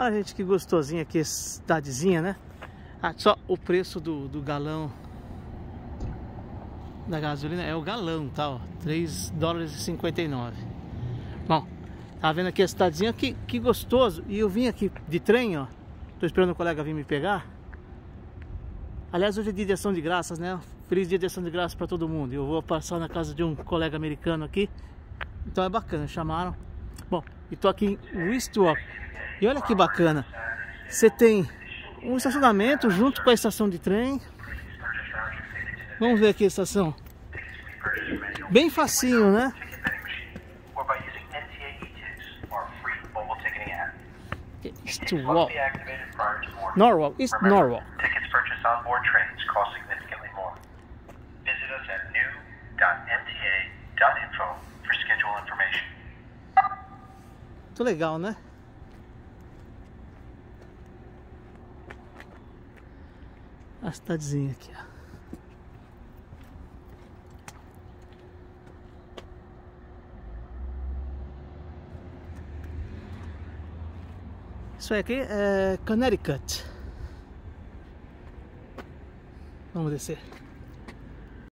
Olha, gente, que gostosinha aqui, cidadezinha, né? Ah, só o preço do, do galão da gasolina é o galão, tá? Ó, 3 dólares e 59. Bom, tá vendo aqui a cidadezinha? Que, que gostoso. E eu vim aqui de trem, ó. Tô esperando o colega vir me pegar. Aliás, hoje é dia de ação de graças, né? Feliz dia de ação de graças para todo mundo. Eu vou passar na casa de um colega americano aqui. Então é bacana, chamaram. E tô aqui em Westwalk. E olha que bacana. Você tem um estacionamento junto com a estação de trem. Vamos ver aqui a estação. Bem facinho, né? Eastwalk. Norwalk. East Norwalk. Tickets purchased on board trains cost significantly more. Visit us at new.mta.info Muito legal, né? A cidadezinha aqui, ó. Isso aqui é Connecticut. Vamos descer.